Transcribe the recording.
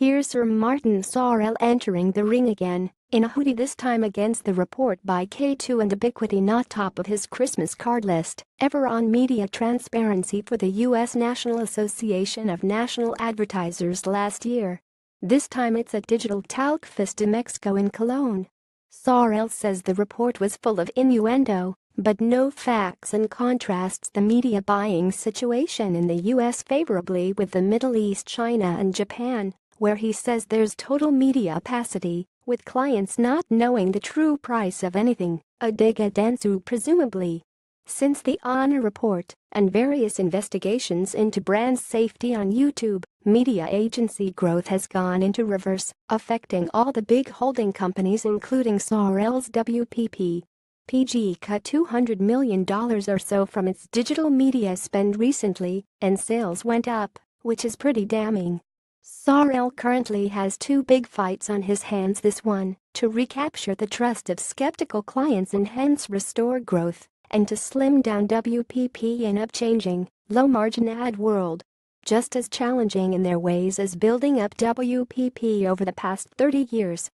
Here's Sir Martin Sorrell entering the ring again, in a hoodie this time against the report by K2 and Ebiquity not top of his Christmas card list, ever on media transparency for the U.S. National Association of National Advertisers last year. This time it's at Digital Talc Fest Dmexco in Cologne. Sorrell says the report was full of innuendo, but no facts and contrasts the media buying situation in the U.S. favorably with the Middle East China and Japan, where he says there's total media opacity, with clients not knowing the true price of anything, a dig at Dentsu presumably. Since the Honor report and various investigations into brand safety on YouTube, media agency growth has gone into reverse, affecting all the big holding companies including Sorrell's WPP. PG cut $200 million or so from its digital media spend recently, and sales went up, which is pretty damning. Sorrell currently has two big fights on his hands this one, to recapture the trust of skeptical clients and hence restore growth, and to slim down WPP in a changing, low-margin ad world. Just as challenging in their ways as building up WPP over the past 30 years,